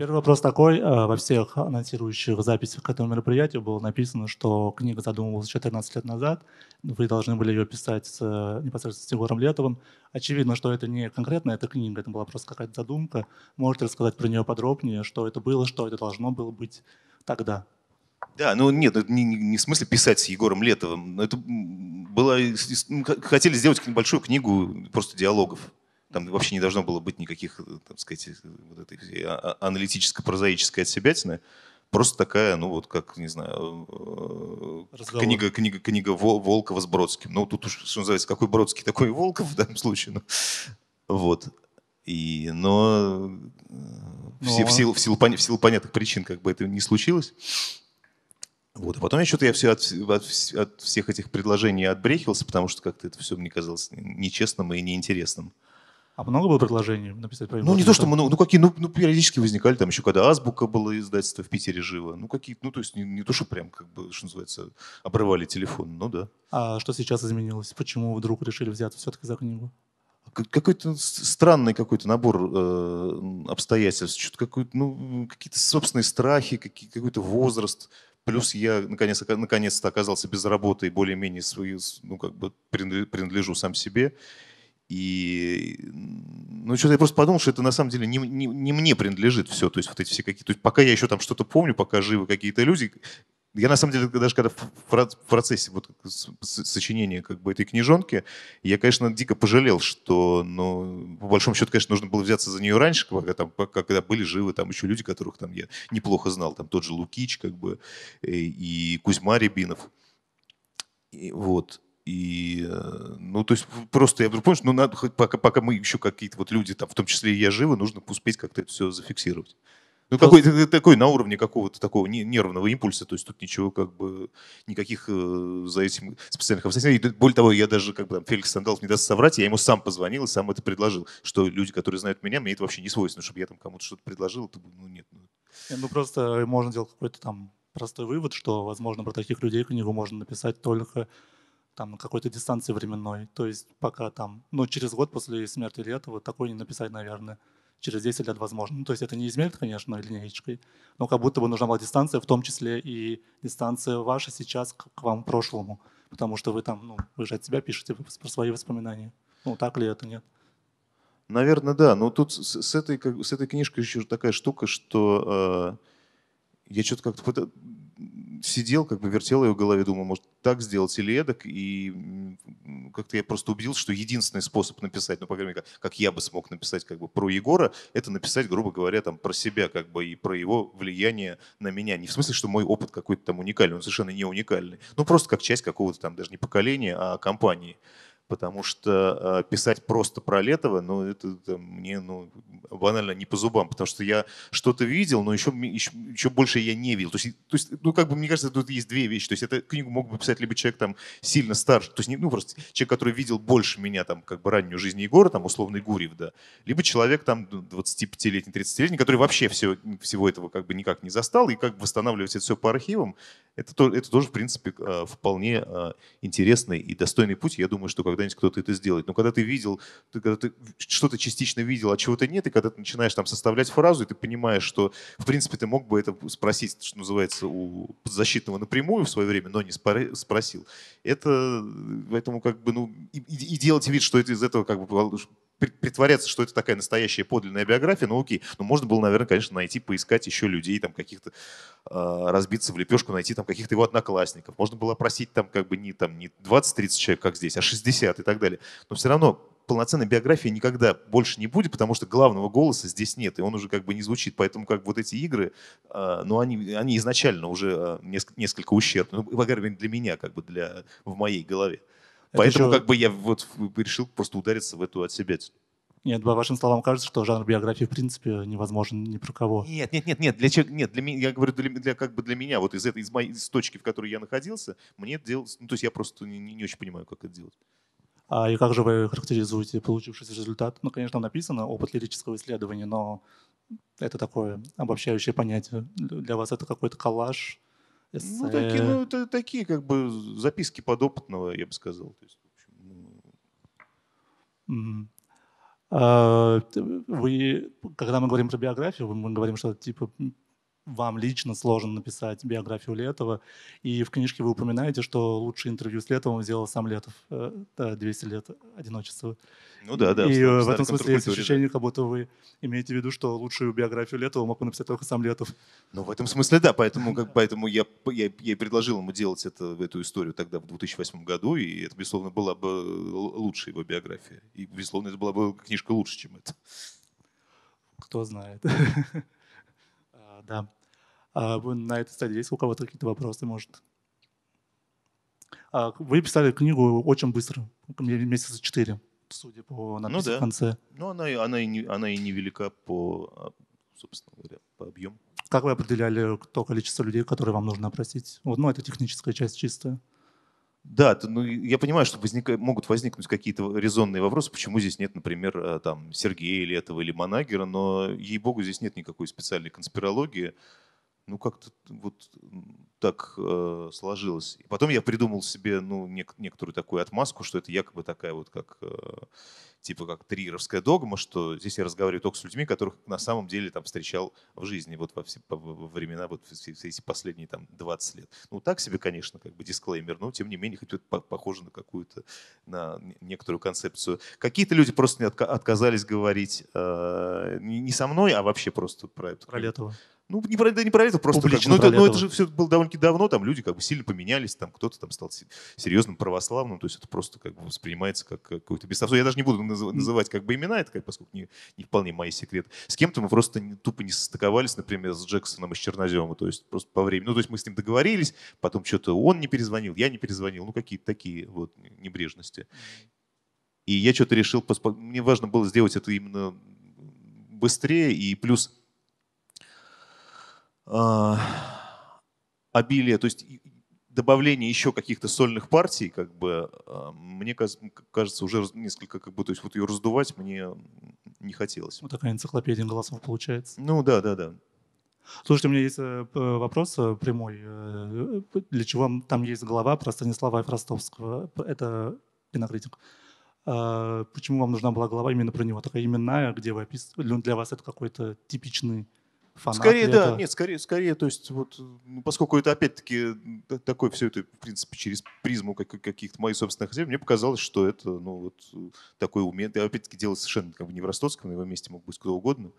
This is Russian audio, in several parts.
Первый вопрос такой. Э, во всех анонсирующих записях к этому мероприятию было написано, что книга задумывалась 14 лет назад. Вы должны были ее писать с, непосредственно с Егором Летовым. Очевидно, что это не конкретно эта книга, это была просто какая-то задумка. Можете рассказать про нее подробнее, что это было, что это должно было быть тогда? Да, ну нет, это не, не в смысле писать с Егором Летовым. Это было, ну, хотели сделать большую книгу просто диалогов. Там вообще не должно было быть никаких, э, так сказать, э, вот этой а, а, аналитическо-прозаической отсебятины. Просто такая, ну вот как, не знаю, э, Разговор. книга, книга, книга Волкова с Бродским. Ну тут уж, что называется, какой Бродский, такой и Волков в данном случае. Ну, вот. И, но, но... В, в, силу, в, силу, в силу понятных причин как бы это не случилось. Вот. А потом я что-то я все от, от, от всех этих предложений отбрехился, потому что как-то это все мне казалось нечестным и неинтересным. А много было предложений написать про Ну, не то, что много, ну, какие, ну, ну, периодически возникали, там еще когда Азбука было издательство в Питере живо. Ну, какие ну, то есть не, не то, что прям, как бы, что называется, обрывали телефон, ну да. А что сейчас изменилось? Почему вдруг решили взяться все-таки за книгу? Какой-то странный какой-то набор э, обстоятельств, что-то какой-то, ну, какие-то собственные страхи, какие, какой-то возраст. Плюс я наконец, наконец-то оказался без работы и более-менее свою, ну, как бы принадлежу сам себе. И ну, что-то я просто подумал, что это на самом деле не, не, не мне принадлежит все. То есть вот эти все какие-то... То есть пока я еще там что-то помню, пока живы какие-то люди, я на самом деле даже когда в процессе вот сочинения как бы этой книжонки, я, конечно, дико пожалел, что, ну, по большому счету, конечно, нужно было взяться за нее раньше, когда, там, когда были живы там еще люди, которых там я неплохо знал, там тот же Лукич, как бы, э, и Кузьма Рябинов. И, вот. И, э, ну, то есть просто я вдруг понял, что ну, надо, пока, пока мы еще какие-то вот люди, там, в том числе и я живы, нужно успеть как-то это все зафиксировать. Ну, какой-то такой на уровне какого-то такого нервного импульса, то есть тут ничего как бы, никаких э, за этим специальных обстоятельств. Более того, я даже, как бы там Феликс Сандалов не даст соврать, я ему сам позвонил и сам это предложил, что люди, которые знают меня, мне это вообще не свойственно, чтобы я там кому-то что-то предложил, это, ну нет. Ну. ну просто можно сделать какой-то там простой вывод, что, возможно, про таких людей книгу можно написать только там на какой-то дистанции временной. То есть пока там, ну, через год после смерти Летова такой не написать, наверное. Через 10 лет возможно. Ну, то есть это не измерит, конечно, линейкой, но как будто бы нужна была дистанция, в том числе и дистанция ваша сейчас к, к вам прошлому. Потому что вы там, ну, вы же от себя пишете про свои воспоминания. Ну, так ли это, нет? Наверное, да. Но тут с, с, этой, с этой книжкой еще такая штука, что э, я что-то как-то сидел, как бы вертел ее в голове, думал, может, так сделать или эдак, и как-то я просто убедился, что единственный способ написать, ну, по крайней мере, как, как я бы смог написать как бы про Егора, это написать, грубо говоря, там, про себя, как бы, и про его влияние на меня. Не в смысле, что мой опыт какой-то там уникальный, он совершенно не уникальный, ну, просто как часть какого-то там даже не поколения, а компании потому что э, писать просто про Летова, ну, это, это мне ну, банально не по зубам, потому что я что-то видел, но еще, еще, еще больше я не видел. То есть, то есть, ну, как бы, мне кажется, тут есть две вещи. То есть, эту книгу мог бы писать либо человек там сильно старше, то есть, не, ну, просто человек, который видел больше меня, там, как бы раннюю жизнь Егора, там, условный Гурьев, да, либо человек там 25-летний, 30-летний, который вообще все, всего этого как бы никак не застал, и как бы восстанавливать это все по архивам, это, то, это тоже, в принципе, э, вполне э, интересный и достойный путь. Я думаю, что когда-нибудь кто-то это сделает. Но когда ты видел, ты, когда ты что-то частично видел, а чего-то нет, и когда ты начинаешь там составлять фразу, и ты понимаешь, что, в принципе, ты мог бы это спросить, что называется, у подзащитного напрямую в свое время, но не спросил. Это, поэтому как бы, ну, и, и делать вид, что это из этого как бы притворяться, что это такая настоящая подлинная биография, ну окей. Но можно было, наверное, конечно, найти, поискать еще людей, там каких-то, э, разбиться в лепешку, найти там каких-то его одноклассников. Можно было просить там как бы не, там, не 20-30 человек, как здесь, а 60 и так далее. Но все равно полноценной биографии никогда больше не будет, потому что главного голоса здесь нет, и он уже как бы не звучит. Поэтому как бы вот эти игры, э, ну они, они изначально уже э, несколько, несколько ущербны. Ну, по крайней мере, для меня, как бы для, в моей голове. Поэтому еще... как бы я вот решил просто удариться в эту от себя. Нет, по вашим словам кажется, что жанр биографии в принципе невозможен ни про кого. Нет, нет, нет, нет. Для нет, для меня, я говорю для, для как бы для меня вот из этой из моей из точки, в которой я находился, мне это делать, ну то есть я просто не, не очень понимаю, как это делать. А и как же вы характеризуете получившийся результат? Ну, конечно, написано опыт лирического исследования, но это такое обобщающее понятие. Для вас это какой-то коллаж, эссе. Ну, такие, ну, это такие как бы записки подопытного, я бы сказал. То есть, в общем, ну... А, вы, когда мы говорим про биографию, мы говорим, что типа вам лично сложно написать биографию Летова. И в книжке вы упоминаете, что лучшее интервью с Летовым сделал сам Летов. Э, да, 200 лет одиночества. Ну да, да. И в, в этом смысле есть ощущение, как будто вы имеете в виду, что лучшую биографию Летова мог бы написать только сам Летов. Ну, в этом смысле, да. Поэтому, как, поэтому я, я, я предложил ему делать это, эту историю тогда, в 2008 году, и это, безусловно, была бы лучшая его биография. И, безусловно, это была бы книжка лучше, чем это. Кто знает. Да. А на этой стадии есть у кого-то какие-то вопросы, может? А вы писали книгу очень быстро, месяца четыре, судя по надписи ну, да. в конце. Ну, она, она, и не, она и невелика по, собственно говоря, по объему. Как вы определяли то количество людей, которые вам нужно опросить? Вот, ну, это техническая часть чистая. Да, ну, я понимаю, что возник, могут возникнуть какие-то резонные вопросы, почему здесь нет, например, э, там, Сергея или этого или Манагера, но, ей-богу, здесь нет никакой специальной конспирологии. Ну, как-то вот так э, сложилось. И потом я придумал себе ну, нек- некоторую такую отмазку, что это якобы такая вот как э, типа как триеровская догма, что здесь я разговариваю только с людьми, которых на самом деле там встречал в жизни вот во, все, во времена, вот все, все эти последние там 20 лет. Ну, так себе, конечно, как бы дисклеймер, но тем не менее, хоть это похоже на какую-то, на некоторую концепцию. Какие-то люди просто не отка- отказались говорить э, не со мной, а вообще просто про. Про Летова. Ну, не про, да не про это, просто как, ну, это, ну, это же все было довольно-таки давно, там люди как бы сильно поменялись, там кто-то там стал серьезным православным, то есть это просто как бы воспринимается как какой-то бессовестный. Я даже не буду называть как бы имена, это как, поскольку не, не вполне мои секреты. С кем-то мы просто не, тупо не состыковались, например, с Джексоном из Чернозема, то есть просто по времени. Ну, то есть мы с ним договорились, потом что-то он не перезвонил, я не перезвонил, ну, какие-то такие вот небрежности. И я что-то решил, мне важно было сделать это именно быстрее, и плюс обилие, то есть добавление еще каких-то сольных партий, как бы, а, мне кажется, уже несколько, как бы, то есть вот ее раздувать мне не хотелось. Вот такая энциклопедия голосов получается. Ну да, да, да. Слушайте, у меня есть э, вопрос э, прямой. Э, для чего там есть глава про Станислава Ростовского? Это кинокритик. А, почему вам нужна была глава именно про него? Такая именная, где вы описываете? Для вас это какой-то типичный фанат Скорее, да, этого? нет, скорее, скорее, то есть вот, ну, поскольку это опять-таки такое все это, в принципе, через призму каких-то моих собственных идей, мне показалось, что это, ну, вот такой умение, опять-таки делать совершенно как бы не в Ростовском, на его месте мог быть кто угодно,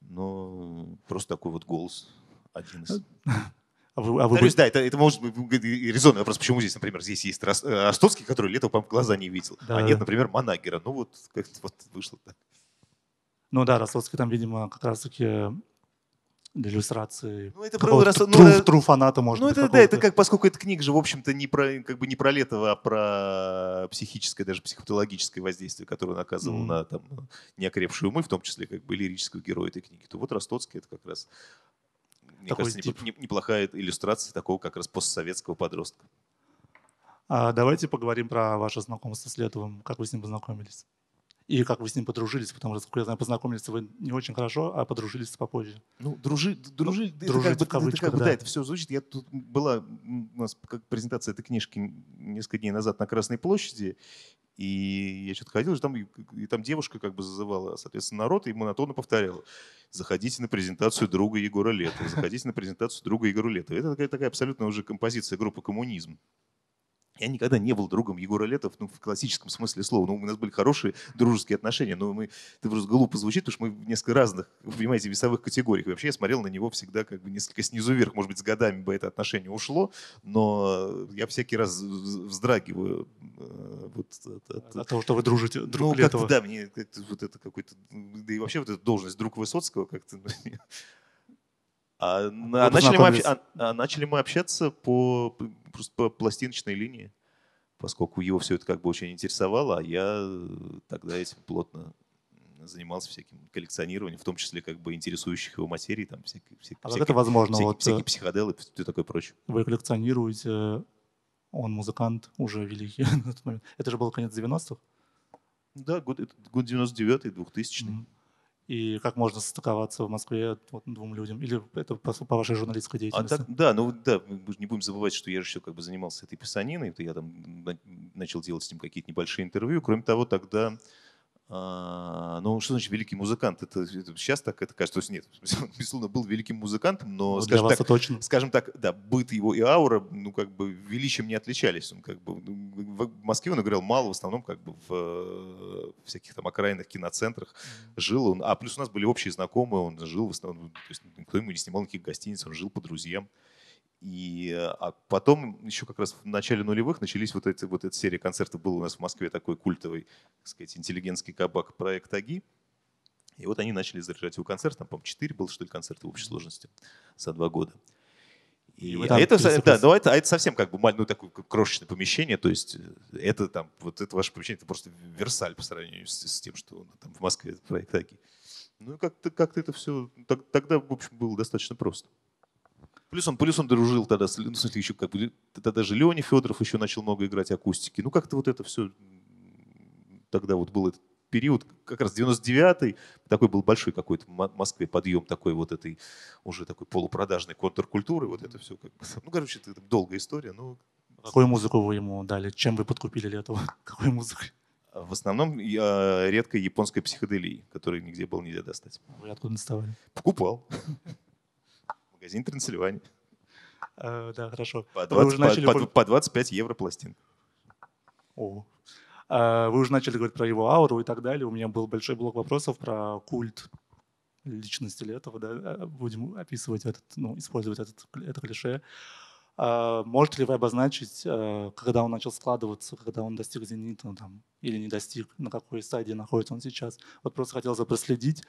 но просто такой вот голос один из. А вы, а вы... То есть, да, это, это может быть резонный вопрос, почему здесь, например, здесь есть э, Ростоцкий, который лето, по глаза не видел, да. а нет, например, Манагера. Ну вот как-то вот вышло так. Ну да, Ростоцкий там, видимо, как раз-таки для иллюстрации ну, это про, тру, ну, тру фаната, может ну, быть. Это, да, это как, поскольку эта книга же, в общем-то, не про, как бы не про Летова, а про психическое, даже психопатологическое воздействие, которое он оказывал mm. на там, неокрепшие умы, в том числе как бы лирического героя этой книги, то вот Ростоцкий это как раз, мне Такой кажется, тип. неплохая иллюстрация такого как раз постсоветского подростка. А давайте поговорим про ваше знакомство с Летовым, как вы с ним познакомились. И как вы с ним подружились, потому что, я знаю, познакомились вы не очень хорошо, а подружились попозже. Ну, дружи, дружи, ну, дружить это как бы, это как бы, да. да, это все звучит. Я тут была, у нас как презентация этой книжки несколько дней назад на Красной площади, и я что-то ходил, и там, и там девушка как бы зазывала, соответственно, народ, и монотонно повторяла. Заходите на презентацию друга Егора Летова, заходите на презентацию друга Егора Летова. Это такая, такая абсолютно уже композиция группы «Коммунизм». Я никогда не был другом Егора Летов, ну, в классическом смысле слова. Ну, у нас были хорошие дружеские отношения, но мы, это просто глупо звучит, потому что мы в несколько разных, вы понимаете, весовых категориях. И вообще я смотрел на него всегда как бы несколько снизу вверх. Может быть, с годами бы это отношение ушло, но я всякий раз вздрагиваю. Э, вот, от, от, от того, что вы дружите друг ну, Летова. Да, мне вот это какой-то... Да и вообще вот эта должность друг Высоцкого как-то... А, а, начали, мы, а, а начали мы общаться по, просто по пластиночной линии, поскольку его все это как бы очень интересовало, а я тогда этим плотно занимался всяким коллекционированием, в том числе как бы интересующих его материй, там всякие, всякие, а всякие, это возможно, всякие, вот, всякие э, психоделы и все такое прочее. Вы коллекционируете, он музыкант уже великий на тот момент. Это же был конец 90-х? Да, год, год 99-й, 2000-й. Mm-hmm. И как можно состыковаться в Москве вот, двум людям? Или это по, по вашей журналистской деятельности? А так, да, ну да, мы же не будем забывать, что я же еще как бы занимался этой писаниной, то я там начал делать с ним какие-то небольшие интервью. Кроме того, тогда А, ну, что значит великий музыкант? Это, это сейчас так это кажется. То есть нет, безусловно, был великим музыкантом, но, Ну, скажем так, точно. скажем так, да, быт его и аура, ну, как бы величием не отличались. Он как бы ну, в Москве он играл мало, в основном как бы в всяких там окраинных киноцентрах жил он. А плюс у нас были общие знакомые, он жил в основном, то есть никто ему не снимал никаких гостиниц, он жил по друзьям. И э, а потом еще как раз в начале нулевых начались вот эти вот эта серия концертов. Был у нас в Москве такой культовый, так сказать, интеллигентский кабак проект АГИ. И вот они начали заряжать его концерт. Там, по-моему, четыре было, что ли, концерта в общей сложности за два года. И, И а это, да, ну, это, а это совсем как бы ну, такое крошечное помещение, то есть э, это там, вот это ваше помещение, это просто Версаль по сравнению с, с тем, что там в Москве проект АГИ. Ну как-то как это все, тогда, в общем, было достаточно просто. Плюс он, плюс он дружил тогда, ну, в смысле, еще как бы, тогда даже Леня Федоров еще начал много играть акустики. Ну, как-то вот это все, тогда вот был этот период, как раз 99-й, такой был большой какой-то в Мо- Москве подъем такой вот этой уже такой полупродажной контркультуры, вот это все как бы, ну, короче, это долгая история, но Какую музыку вы ему дали? Чем вы подкупили Летова? Какой музыкой? в основном я редко японской психоделии, которой нигде было нельзя достать. Вы откуда доставали? Покупал. Магазин Трансильвания. Э, Да, хорошо. По, Вы уже 20 по- начали по, по 25 евро пластинка. О. А, Вы уже начали говорить про его ауру и так далее. У меня был большой блок вопросов про культ личности Летова. Да? А, Будем описывать этот, ну, использовать этот, это клише. А, Можете ли вы обозначить, э, когда он начал складываться, когда он достиг зенита ну, там, или не достиг, на какой стадии находится он сейчас? Вот просто хотелось бы проследить,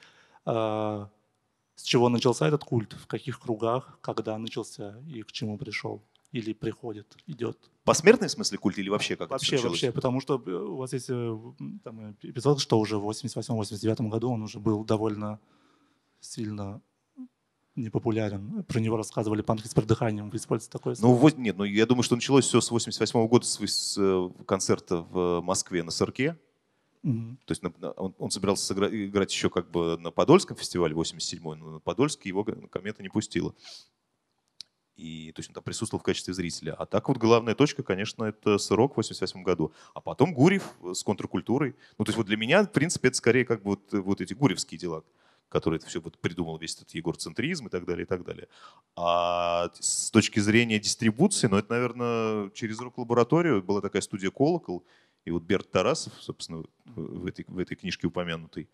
с чего начался этот культ, в каких кругах, когда начался и к чему пришел или приходит, идет. Посмертный в смысле культ или вообще как Вообще, вообще, потому что э, у вас есть э, там, э, эпизод, что уже в 88-89 году он уже был довольно сильно непопулярен. Про него рассказывали панки с придыханием, вы используете такое Ну, слово. вот, нет, ну я думаю, что началось все с 88 года, с, с, концерта в Москве на Сырке. Мгм. То есть он, он собирался сыгра- играть еще как бы на Подольском фестивале 87-й, но на Подольске его комета не пустила. И, то есть он там присутствовал в качестве зрителя. А так вот главная точка, конечно, это Сырок в 88 году. А потом Гурьев с контркультурой. Ну, то есть вот для меня, в принципе, это скорее как бы вот, вот эти гурьевские дела, которые это все вот придумал, весь этот егорцентризм и так далее, и так далее. А с точки зрения дистрибуции, ну, это, наверное, через рок-лабораторию была такая студия «Колокол», и вот Берт Тарасов, собственно, в этой, в этой книжке упомянутый,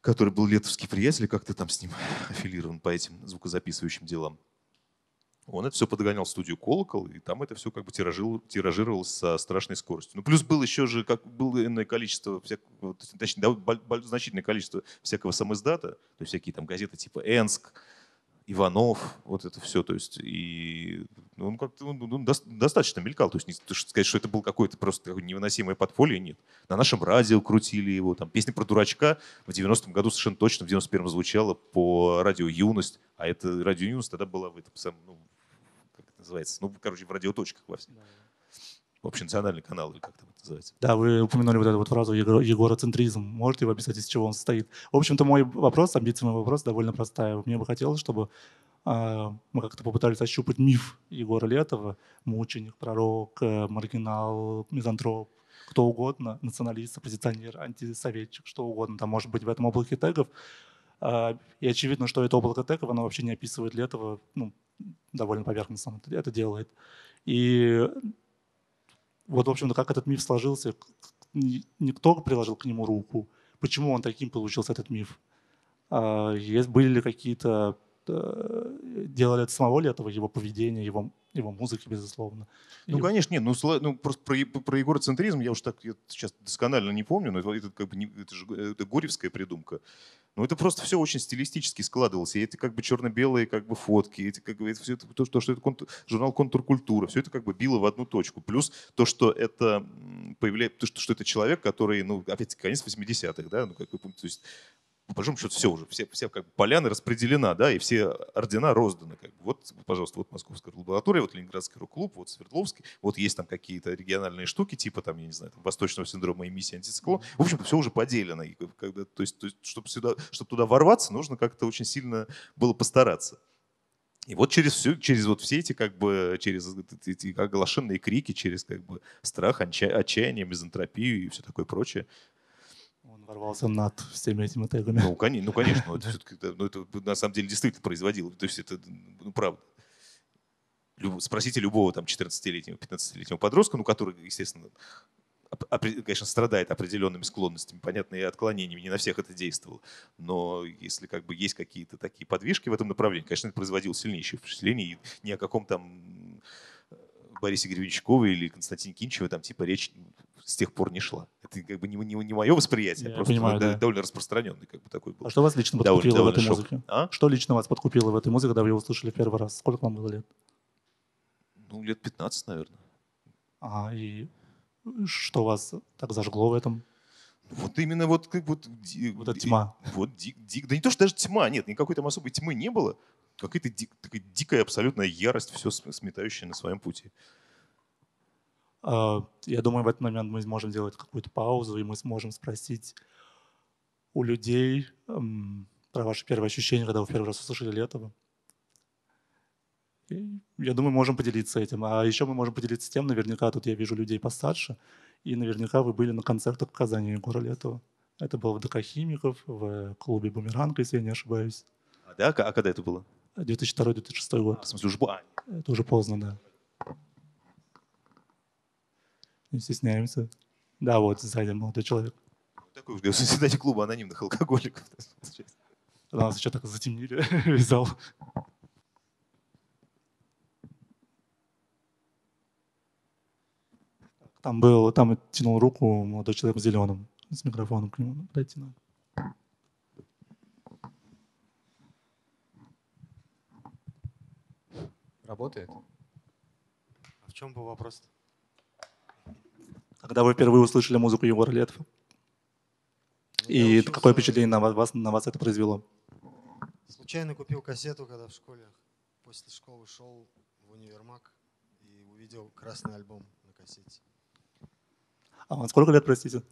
который был летовский приятель, как-то там с ним аффилирован по этим звукозаписывающим делам. Он это все подгонял в студию «Колокол», и там это все как бы тиражировалось со страшной скоростью. Ну, плюс был еще же, как было иное количество, всяк- вот, точнее, значительное количество всякого самоиздата, то есть всякие там газеты типа «Энск», Иванов, вот это все, то есть, и он как-то он, он дос- достаточно мелькал, то есть не сказать, что это был какой-то просто невыносимое подполье, нет. На нашем радио крутили его, там, песня про дурачка в 90-м году совершенно точно, в 91-м звучала по радио «Юность», а это радио «Юность» тогда была в этом самом, ну, как это называется, ну, короче, в радиоточках во всех. Общенациональный канал, или как там называется. Да, вы упомянули вот эту вот фразу «Егор- «егороцентризм». Можете его описать, из чего он состоит? В общем-то, мой вопрос, амбиция моего вопроса довольно простая. Мне бы хотелось, чтобы а, мы как-то попытались ощупать миф Егора Летова, мученик, пророк, э, маргинал, мизантроп, кто угодно, националист, оппозиционер, антисоветчик, что угодно. Там может быть в этом облаке тегов. А, И очевидно, что это облако тегов, оно вообще не описывает Летова, ну, довольно поверхностно это делает. И вот, в общем-то, как этот миф сложился, никто приложил к нему руку. Почему он таким получился, этот миф? А, есть- Были ли какие-то... э, Делали это самого Летова, его поведение, его, его музыки, безусловно. Ну, И- конечно, нет, ну, ну просто про, про егорцентризм я уж так я сейчас досконально не помню, но это, это как бы не- это же э, это горевская придумка. Но это просто все очень стилистически складывалось. И эти как бы черно-белые как бы фотки, эти как бы это все то, что, что это контур- журнал «Контркультура», все это как бы било в одну точку. Плюс то, что это появляется, то, что, что это человек, который, ну, опять конец 80-х, да, ну, как вы помните, то есть по большому счету все уже, все, вся как бы поляна распределена, да, и все ордена розданы. Как бы. Вот, пожалуйста, вот Московская лаборатория, вот Ленинградский рок-клуб, вот Свердловский, вот есть там какие-то региональные штуки, типа там, я не знаю, там, восточного синдрома эмиссии антициклон. В общем-то, все уже поделено. И когда, то есть, то есть чтобы, сюда, чтобы туда ворваться, нужно как-то очень сильно было постараться. И вот через все, через вот все эти как бы через эти- оглашенные крики, через как бы страх, отча- отчаяние, мизантропию и все такое прочее, Он Ворвался над всеми этими тегами. Ну, конечно, ну, конечно это, ну, это на самом деле действительно производило. То есть это, ну, правда. Люб, спросите любого там 14-летнего, 15-летнего подростка, ну, который, естественно, конечно, страдает определенными склонностями, понятно, и отклонениями, не на всех это действовало. Но если как бы есть какие-то такие подвижки в этом направлении, конечно, это производило сильнейшее впечатление. И ни о каком там Борисе Гребенщикове или Константине Кинчеве там типа речь с тех пор не шла. Это как бы не, не, не мое восприятие, Я а просто понимаю, да. довольно распространенный как бы такой был. А что вас лично Довольно- подкупило в довольно этой шок. музыке? А? Что лично вас подкупило в этой музыке, когда вы ее услышали первый раз? Сколько вам было лет? Ну, лет 15, наверное. Ага, и что вас так зажгло в этом? Вот именно вот как вот... Вот эта тьма. Вот дик, дик- да не то, что даже тьма, нет, никакой там особой тьмы не было. Какая-то ди- такая дикая абсолютная ярость, все сметающая на своем пути. А, Я думаю, в этот момент мы сможем сделать какую-то паузу, и мы сможем спросить у людей про ваши первые ощущения, когда вы в первый раз услышали Летова. И Я думаю, можем поделиться этим. А еще мы можем поделиться тем, наверняка тут я вижу людей постарше, и наверняка вы были на концертах в Казани Егора Летова. Это было в ДК Химиков, в клубе «Бумеранг», если я не ошибаюсь. А, да? А когда это было? 2002-2006 А, год. в смысле, уже... а, Это уже поздно, да. Не стесняемся. Да, вот сзади молодой человек. такой в заседании клуба анонимных алкоголиков. Нас еще так затемнили весь зал. Там был, там тянул руку молодой человек в зеленом с микрофоном к нему. Дайте нам. Работает? А в чем был вопрос? Когда вы впервые услышали музыку Егора Летова? И учился- какое впечатление на вас, на вас это произвело? Случайно купил кассету, когда в школе, после школы шел в универмаг и увидел красный альбом на кассете. А вам сколько лет, простите?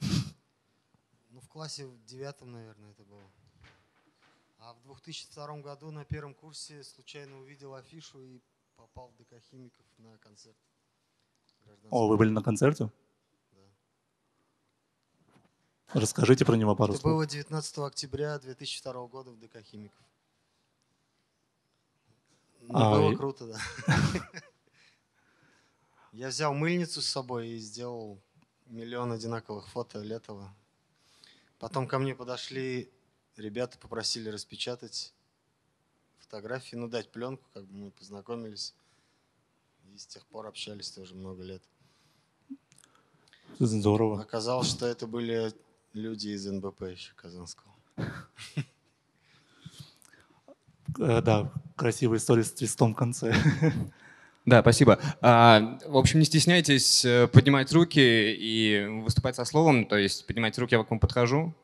Ну, в классе в девятом, наверное, это было. А в 2002 году на первом курсе случайно увидел афишу и попал в ДК Химиков на концерт. гражданского. О, вы были на концерте? Расскажите про него пару Это слов. было 19 октября 2002 года в ДК Химиков. Ну, А, было и- круто, да. Я взял мыльницу с собой и сделал миллион одинаковых фото Летова. Потом ко мне подошли ребята, попросили распечатать фотографии, ну, дать пленку, как бы мы познакомились. И с тех пор общались тоже много лет. Здорово. Оказалось, что это были люди из НБП еще Казанского. Э, Да, красивая история с твистом в конце. Да, спасибо. А, в общем, не стесняйтесь э, поднимать руки и выступать со словом. То есть поднимайте руки, я к вам подхожу.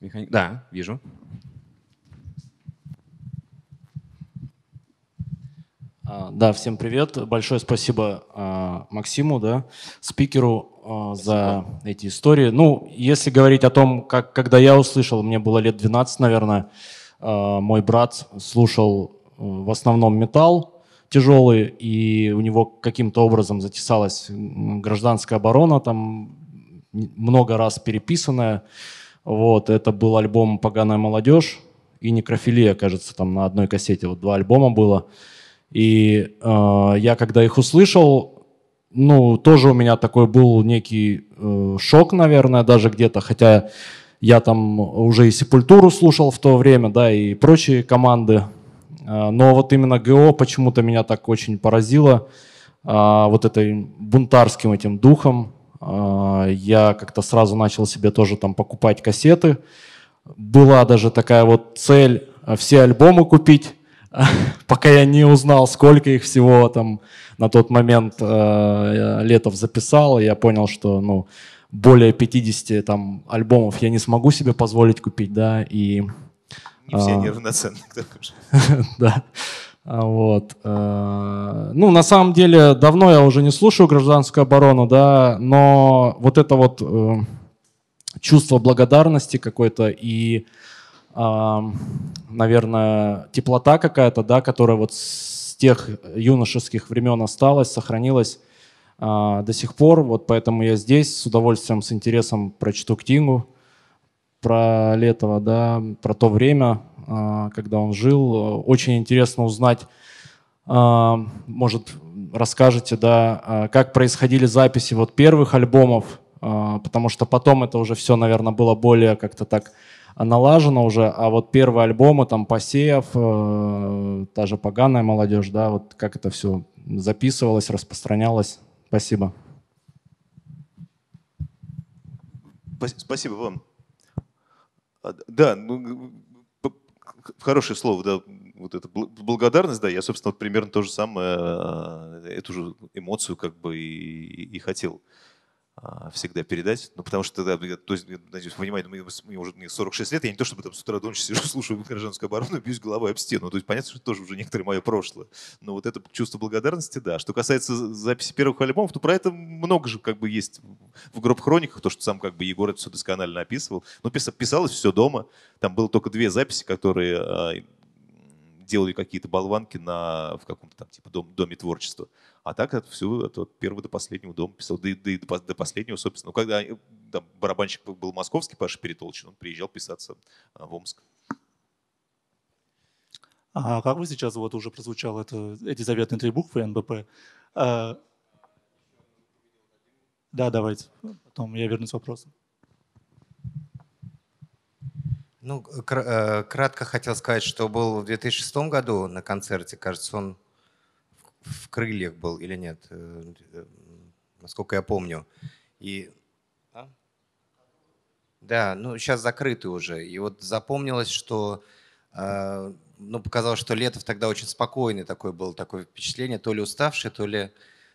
Механи- Да, вижу. Да, всем привет. Большое спасибо а, Максиму, да, спикеру а, за эти истории. Ну, если говорить о том, как, когда я услышал, мне было лет 12, наверное, а, мой брат слушал э, в основном металл тяжелый, и у него каким-то образом затесалась гражданская оборона, там много раз переписанная. Вот, это был альбом «Поганая молодежь» и «Некрофилия», кажется, там на одной кассете. Вот два альбома было. И э, я когда их услышал, ну, тоже у меня такой был некий э, шок, наверное, даже где-то, хотя я там уже и Сепультуру слушал в то время, да, и прочие команды. Э, но вот именно ГО почему-то меня так очень поразило, э, вот этой бунтарским этим духом. Э, я как-то сразу начал себе тоже там покупать кассеты. Была даже такая вот цель э, все альбомы купить, пока я не узнал, сколько их всего там на тот момент э, Летов записал, я понял, что ну, более 50 там, альбомов я не смогу себе позволить купить, да, и Не все А. они равноценны. к тому же. да. А, Вот. э, Ну, на самом деле, давно я уже не слушаю гражданскую оборону, да, но вот это вот э, чувство благодарности какой-то и, а, наверное, теплота какая-то, да, которая вот с тех юношеских времен осталась, сохранилась а, до сих пор. Вот поэтому я здесь с удовольствием, с интересом прочту книгу, про Летова, да, про то время, а, когда он жил. Очень интересно узнать, а, может, расскажете, да, как происходили записи вот первых альбомов, потому что потом это уже все, наверное, было более как-то так налажено уже, а вот первые альбомы, там, Посеев, э, та же «Поганая молодежь», да, вот как это все записывалось, распространялось. Спасибо. Спасибо вам. Да, ну, хорошее слово, да, вот это благодарность, да, я, собственно, вот примерно то же самое, э, эту же эмоцию как бы и, и хотел а, всегда передать. Ну, потому что, да, то есть, надеюсь, понимаете, мне, мне уже мне 46 лет, я не то чтобы там с утра до ночи сижу, слушаю гражданскую оборону, бьюсь головой об стену. То есть, понятно, что это тоже уже некоторое мое прошлое. Но вот это чувство благодарности, да. Что касается записи первых альбомов, то про это много же как бы есть в гроб хрониках, то, что сам как бы Егор это все досконально описывал. Но писалось все дома. Там было только две записи, которые а, делали какие-то болванки на, в каком-то там типа дом, доме творчества. А так это все от, от первого до последнего дома писал. Да, да и до, до последнего, собственно. Ну, когда там, барабанщик был московский, Паша Перетолчин, он приезжал писаться а, в Омск. А как вы сейчас, вот уже прозвучало это, эти заветные три буквы НБП. А, да, давайте. Потом я вернусь к вопросу. Ну, э, кратко хотел сказать, что был в 2006 году на концерте, кажется, он в крыльях был или нет, э, э, насколько я помню. И а? да, ну сейчас закрыты уже. И вот запомнилось, что ну, показалось, что Летов тогда очень спокойный такой был, такое впечатление, то ли уставший, то ли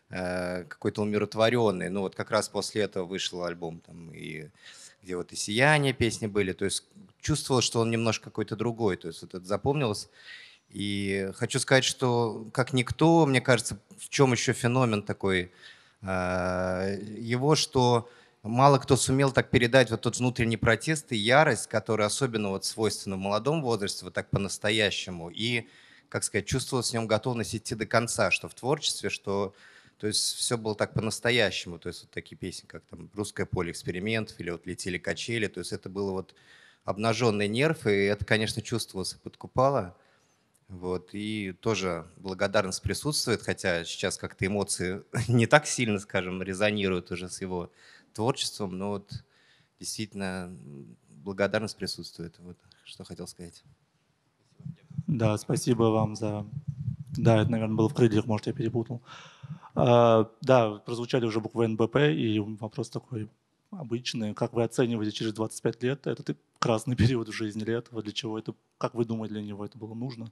какой-то умиротворенный. Ну вот как раз после этого вышел альбом там и где вот и «Сияние» песни были, то есть чувствовал, что он немножко какой-то другой, то есть вот это запомнилось. И хочу сказать, что как никто, мне кажется, в чем еще феномен такой а, его, что мало кто сумел так передать вот тот внутренний протест и ярость, которая особенно вот свойственна в молодом возрасте, вот так по-настоящему. И, как сказать, чувствовалась в нем готовность идти до конца, что в творчестве, что то есть все было так по-настоящему. То есть вот такие песни, как там «Русское поле экспериментов» или вот «Летели качели». То есть это было вот обнаженный нерв, и это, конечно, чувствовалось и подкупало. Вот, и тоже благодарность присутствует, хотя сейчас как-то эмоции не так сильно, скажем, резонируют уже с его творчеством, но вот действительно благодарность присутствует. Вот что хотел сказать. Да, спасибо вам за... Да, это, наверное, было в крыльях, может, я перепутал. А, да, прозвучали уже буквы НБП, и вопрос такой обычный. Как вы оцениваете через 25 лет этот красный период в жизни Летова? Для чего это, как вы думаете, для него это было нужно?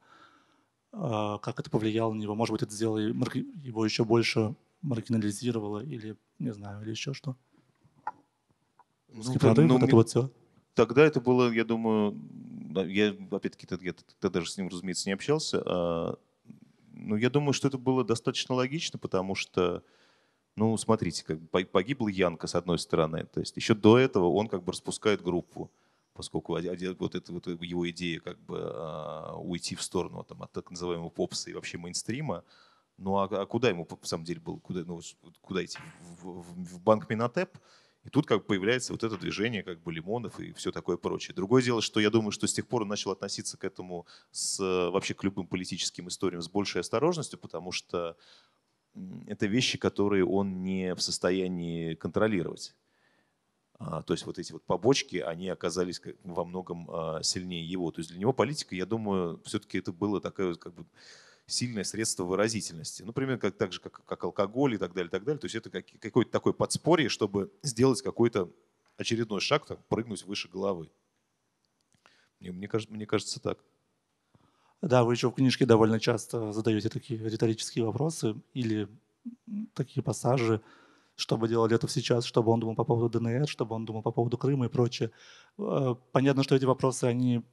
А, как это повлияло на него? Может быть, это сделало его еще больше маргинализировало или, не знаю, или еще что? Ну, прорыв, ну, вот это вот все. Тогда это было, я думаю, я опять-таки я тогда даже с ним, разумеется, не общался, а ну, я думаю, что это было достаточно логично, потому что, ну, смотрите, как погибла Янка с одной стороны, то есть еще до этого он как бы распускает группу, поскольку вот эта вот его идея как бы а, уйти в сторону там, от так называемого попса и вообще мейнстрима, ну а, а куда ему, в самом деле, было, куда, ну, куда идти? В, в, в банк Минотеп? И тут как бы появляется вот это движение как бы лимонов и все такое прочее. Другое дело, что я думаю, что с тех пор он начал относиться к этому с, вообще к любым политическим историям с большей осторожностью, потому что это вещи, которые он не в состоянии контролировать. А, то есть вот эти вот побочки, они оказались во многом а, сильнее его. То есть для него политика, я думаю, все-таки это было такое как бы сильное средство выразительности. Например, как, так же, как, как алкоголь и так далее, так далее. То есть это как, какое-то такое подспорье, чтобы сделать какой-то очередной шаг, так, прыгнуть выше головы. Мне, мне, кажется, мне кажется так. Да, вы еще в книжке довольно часто задаете такие риторические вопросы или такие пассажи, что бы делал Летов сейчас, чтобы он думал по поводу ДНР, чтобы он думал по поводу Крыма и прочее. Э, понятно, что эти вопросы, они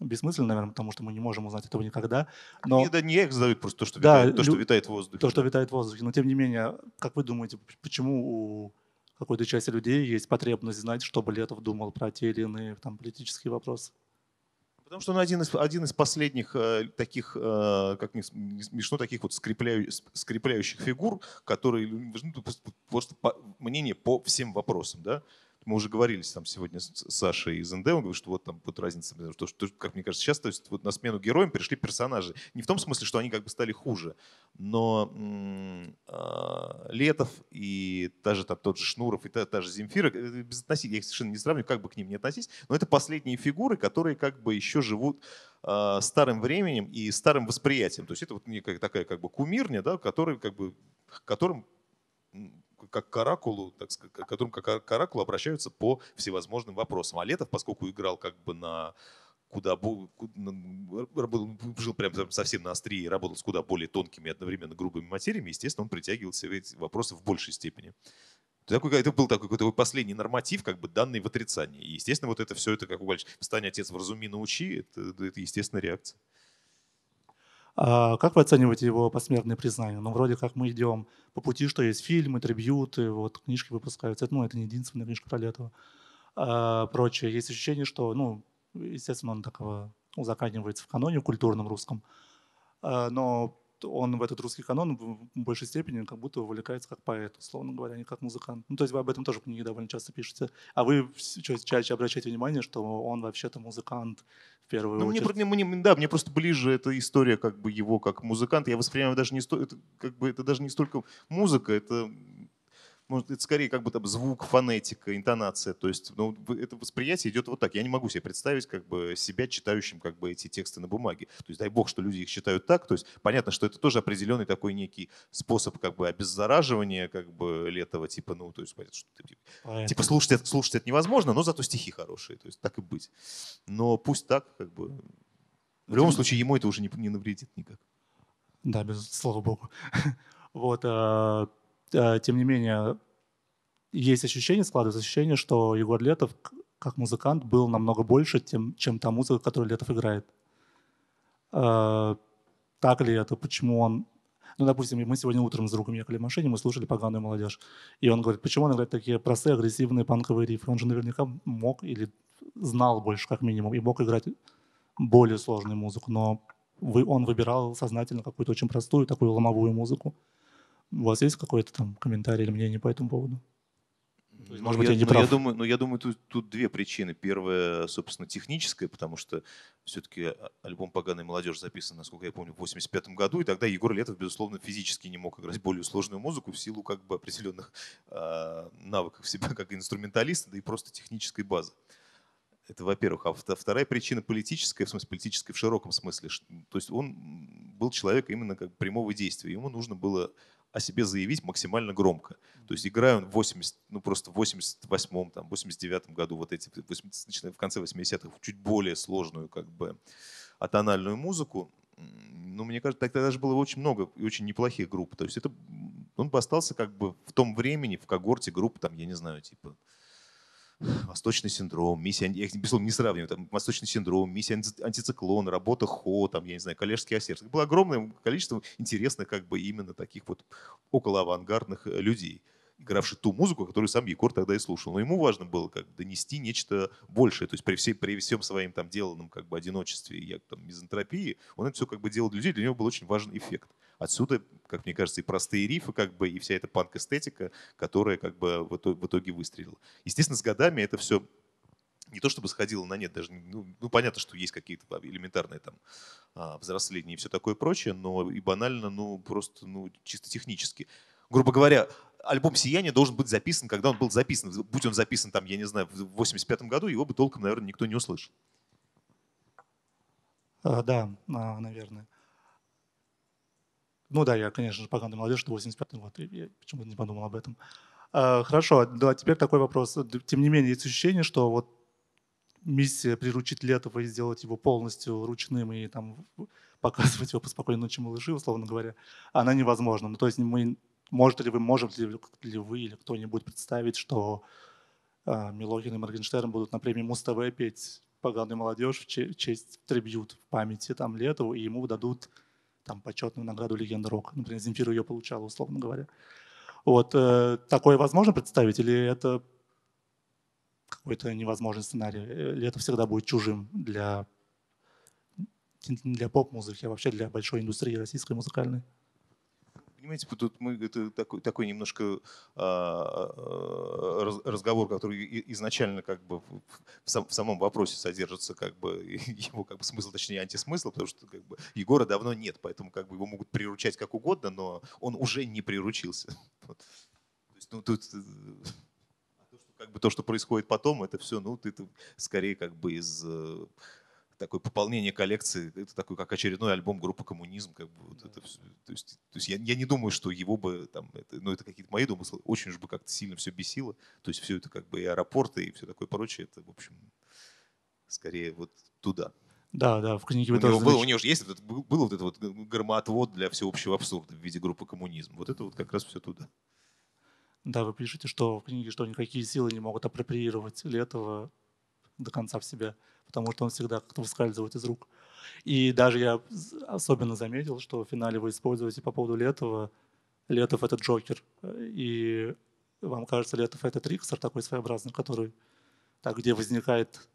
бессмысленно, наверное, потому что мы не можем узнать этого никогда. Но... Не, да, не я их задают, просто то, что, да, витает, то, что витает в воздухе. То, что витает в воздухе. Но тем не менее, как вы думаете, почему у какой-то части людей есть потребность знать, что Летов думал про те или иные там, политические вопросы? Потому что он один из, один из последних э, таких, э, как не смешно, таких вот скрепляю, скрепляющих фигур, которые ну, просто по, мнение по всем вопросам. Да? То мы уже говорили там сегодня с Сашей из НД, он говорит, что вот там вот разница, что, что, как мне кажется, сейчас то есть, вот на смену героям пришли персонажи. Не в том смысле, что они как бы стали хуже, но э, Летов и даже там тот же Шнуров и та, та же Земфира, э, без относительно, я их совершенно не сравниваю, как бы к ним не относись, но это последние фигуры, которые как бы еще живут э, старым временем и старым восприятием. То есть это вот некая такая как бы кумирня, да, который как бы, которым как к оракулу, так сказать, к которым как к оракулу обращаются по всевозможным вопросам. А Летов, поскольку играл как бы на куда жил прям совсем на острие, работал с куда более тонкими одновременно грубыми материями, естественно, он притягивал себе эти вопросы в большей степени. Такой, это был такой какой-то последний норматив, как бы данный в отрицании. И, естественно, вот это все, это, как у «Встань, отец, вразуми, научи», это, это естественная реакция. А как вы оцениваете его посмертное признание? Ну, вроде как мы идем по пути, что есть фильмы, трибьюты, вот книжки выпускаются. Ну, это не единственная книжка про Летова. А прочее. Есть ощущение, что, ну, естественно, он такого узаканивается в каноне культурном русском. А, но он в этот русский канон в большей степени как будто увлекается как поэт, условно говоря, а не как музыкант. Ну, то есть вы об этом тоже в книге довольно часто пишете. А вы чаще обращаете внимание, что он вообще-то музыкант в первую ну, очередь. Мне, мне, да, мне просто ближе эта история как бы его как музыканта. Я воспринимаю даже не сто, это, как бы, это даже не столько музыка, это может, это скорее как бы там звук, фонетика, интонация. То есть ну, это восприятие идет вот так. Я не могу себе представить как бы себя читающим как бы эти тексты на бумаге. То есть дай бог, что люди их читают так. То есть понятно, что это тоже определенный такой некий способ как бы обеззараживания как бы летого типа, ну, то есть понятно, что типа, типа слушать, это, слушать это невозможно, но зато стихи хорошие. То есть так и быть. Но пусть так как бы. В любом случае ему это уже не, не навредит никак. Да, без слава богу. Вот, а, тем не менее, есть ощущение, складывается ощущение, что Егор Летов как музыкант был намного больше, тем, чем та музыка, которую Летов играет. Э, так ли это? Почему он... Ну, допустим, мы сегодня утром с другом ехали в машине, мы слушали «Поганую молодежь». И он говорит, почему он играет такие простые, агрессивные панковые рифы? Он же наверняка мог или знал больше, как минимум, и мог играть более сложную музыку. Но он выбирал сознательно какую-то очень простую, такую ломовую музыку. У вас есть какой-то там комментарий или мнение по этому поводу? есть, может быть, я, я не прав. Я думаю, ну, я думаю, тут, тут две причины. Первая, собственно, техническая, потому что все-таки а, альбом «Поганая молодежь» записан, насколько я помню, в 85 году, и тогда Егор Летов, безусловно, физически не мог играть более сложную музыку в силу как бы определенных э, навыков себя как инструменталиста, да и просто технической базы. Это во-первых. А вторая причина политическая, в смысле политическая в широком смысле. То есть он был человек именно как прямого действия. Ему нужно было о себе заявить максимально громко. То есть играя он в 80, ну просто в 88-м, там, 89-м году, вот эти, в конце 80-х, чуть более сложную как бы атональную музыку, ну, мне кажется, тогда даже было очень много и очень неплохих групп. То есть это, он бы остался как бы в том времени, в когорте групп, там, я не знаю, типа Восточный синдром, миссия, я их, безусловно, не сравниваю, там, Восточный синдром, миссия антициклон, работа ХО, там, я не знаю, коллежский осердж. Было огромное количество интересных, как бы, именно таких вот около авангардных э, людей игравший ту музыку, которую сам Егор тогда и слушал. Но ему важно было как донести нечто большее. То есть при, всей, при всем своим там деланном как бы одиночестве и там, мизантропии, он это все как бы делал для людей, для него был очень важен эффект. Отсюда, как мне кажется, и простые рифы, как бы, и вся эта панк-эстетика, которая как бы в итоге выстрелила. Естественно, с годами это все не то чтобы сходило на нет, даже, ну, ну понятно, что есть какие-то элементарные там а, взросления и все такое прочее, но и банально, ну, просто, ну, чисто технически. Грубо говоря, альбом «Сияние» должен быть записан, когда он был записан. Будь он записан, там, я не знаю, в 85 году, его бы толком, наверное, никто не услышал. А, да, а, наверное. Ну да, я, конечно же, поганый молодежь, что 85 год, я почему-то не подумал об этом. А, хорошо, да, теперь такой вопрос. Тем не менее, есть ощущение, что вот миссия приручить Летова и сделать его полностью ручным и там показывать его по спокойной ночи малыши, условно говоря, она невозможна. Ну, то есть мы Можете ли вы, можете ли вы или кто-нибудь представить, что э, Милохин и Моргенштерн будут на премии Муз-ТВ петь «Поганую молодежь» в честь трибют в памяти там Летову, и ему дадут там почетную награду «Легенда рока». Например, Земфира ее получала, условно говоря. Вот э, такое возможно представить или это какой-то невозможный сценарий? Или это всегда будет чужим для, для поп-музыки, а вообще для большой индустрии российской музыкальной? Понимаете, тут мы это такой, такой немножко а, а, раз- разговор, который изначально как бы в, сам- в самом вопросе содержится как бы его как бы смысл, точнее антисмысл, потому что как бы Егора давно нет, поэтому как бы его могут приручать как угодно, но он уже не приручился. Вот. То есть, ну тут э, а как бы то, что происходит потом, это все, ну это скорее как бы из э, такое пополнение коллекции, это такой как очередной альбом группы «Коммунизм». Как бы, вот это всё. то есть, то есть я, я не думаю, что его бы, там, это, ну это какие-то мои домыслы, очень уж бы как-то сильно все бесило. То есть все это как бы и аэропорты, и все такое прочее, это, в общем, скорее вот туда. Да, да, в книге У него, тоже был, у него же есть этот, был, вот этот вот громоотвод для всеобщего абсурда в виде группы «Коммунизм». Вот это вот как раз все туда. Да, вы пишете, что в книге, что никакие силы не могут апроприировать Летова до конца в себя, потому что он всегда как-то выскальзывает из рук. И даже я особенно заметил, что в финале вы используете по поводу Летова, Летов — это Джокер. И вам кажется, Летов — это Триксер такой своеобразный, который так, где возникает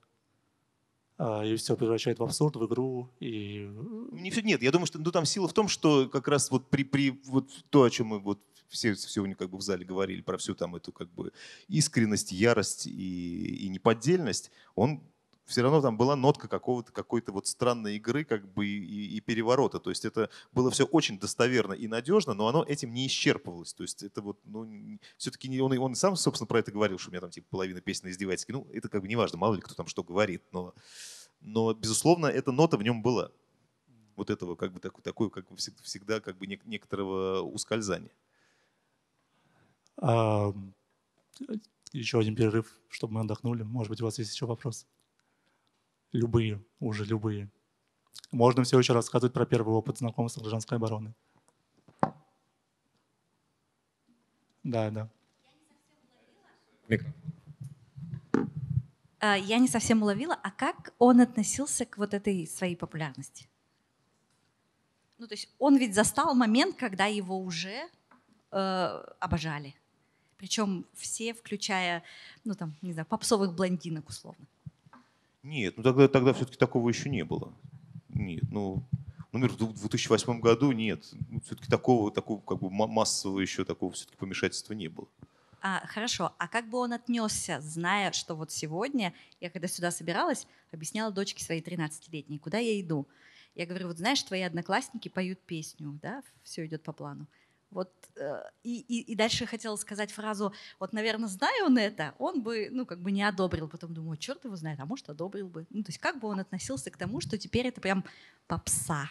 а, и все превращает в абсурд, в игру. И Не всё- нет, я думаю, что ну, там сила в том, что как раз вот при, при вот то, о чем мы вот все сегодня как бы в зале говорили, про всю там эту как бы искренность, ярость и, и неподдельность, он все равно там была нотка какого-то какой-то вот странной игры как бы и, и- переворота. То есть это было все очень достоверно и надежно, но оно этим не исчерпывалось. То есть это вот, ну, все-таки не, он, он сам, собственно, про это говорил, что у меня там типа половина песни издевательски. Ну, это как бы неважно, мало ли кто там что говорит, но, но безусловно, эта нота в нем была вот этого как бы такой, такой как бы всег- всегда как бы нек- некоторого ускользания. А, еще один перерыв, чтобы мы отдохнули. Может быть, у вас есть еще вопросы? Любые, уже любые. Можно все еще рассказывать про первый опыт знакомства с гражданской обороной. Да, да. Микро. А, Я не совсем уловила, а как он относился к вот этой своей популярности? Ну, то есть он ведь застал момент, когда его уже э, обожали. Причем все, включая, ну там, не знаю, попсовых блондинок условно. Нет, ну тогда, тогда все-таки такого еще не было. Нет, ну, например, в 2008 году нет. Ну, все-таки такого, такого как бы ма- массового еще такого все-таки помешательства не было. А, хорошо, а как бы он отнесся, зная, что вот сегодня, я когда сюда собиралась, объясняла дочке своей 13-летней, куда я иду. Я говорю, вот знаешь, твои одноклассники поют песню, да, все идет по плану. Вот, э, и, и, и дальше хотела сказать фразу, вот, наверное, зная он это, он бы, ну, как бы не одобрил. Потом думаю, черт его знает, а может, одобрил бы. Ну, то есть как бы он относился к тому, что теперь это прям попса.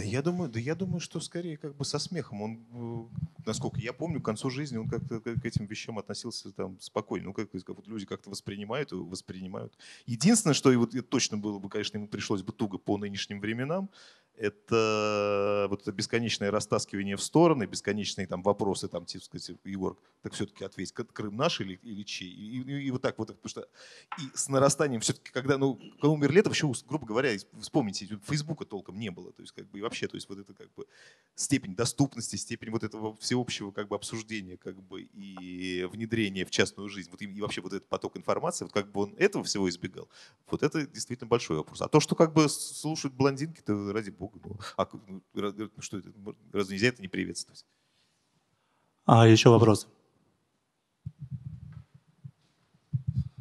Да я думаю, да я думаю, что скорее как бы со смехом. Он, э, насколько я помню, к концу жизни он как-то к этим вещам относился там спокойно. Ну, как, как вот люди как-то воспринимают его, воспринимают. Единственное, что и вот точно было бы, конечно, ему пришлось бы туго по нынешним временам, это вот это бесконечное растаскивание в стороны, бесконечные там вопросы, там, типа, сказать, Егор, так все-таки ответь, Крым наш или, или чей? И, и- и вот так вот, потому что и с нарастанием все-таки, когда, ну, когда умер Летов, еще, грубо говоря, вспомните, Фейсбука толком не было, то есть как бы вообще, то есть вот это как бы степень доступности, степень вот этого всеобщего как бы обсуждения как бы и внедрения в частную жизнь, вот и, и вообще вот этот поток информации, вот как бы он этого всего избегал, вот это действительно большой вопрос. А то, что как бы слушают блондинки, то ради бога, ну, а ну, что это, разве нельзя это не приветствовать? А еще вопрос.